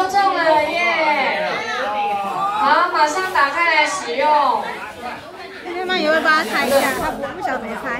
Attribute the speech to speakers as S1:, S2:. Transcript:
S1: 抽中了耶。好马上打开来使用。
S2: 另外一位帮他拆一下？他不不晓得拆